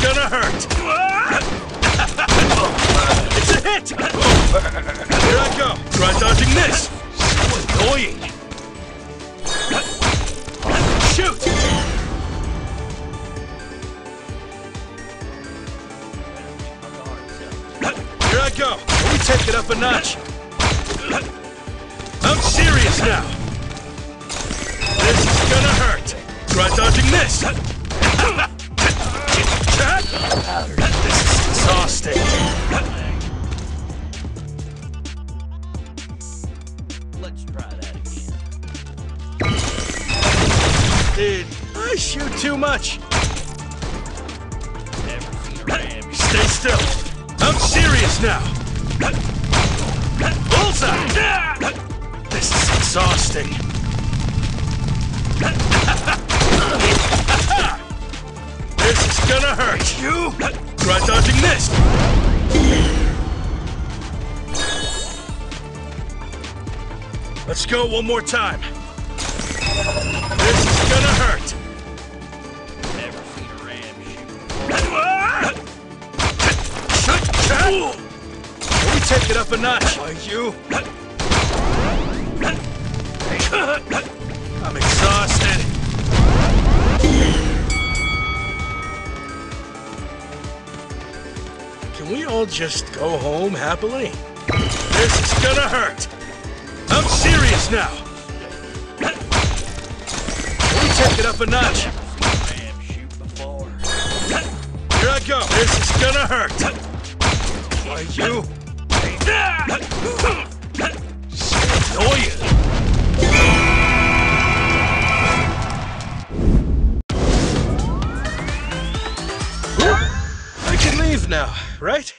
hurt! it's a hit! Here I go! Try dodging this! So annoying! Shoot! Here I go! We take it up a notch! I'm serious now! This is gonna hurt! Try dodging! This Let's try that again. Did I shoot too much? Never seen a. Stay still! I'm serious now! Bullseye! This is exhausting! This is gonna hurt! You! Try dodging this! Let's go one more time! This is gonna hurt! Never seen a ram shoot. We take it up a notch? Are you? I'm exhausted. Can we all just go home happily? This is gonna hurt. I'm serious now. We take it up a notch? Here I go. This is gonna hurt. Are you? So annoying. I can leave now, right?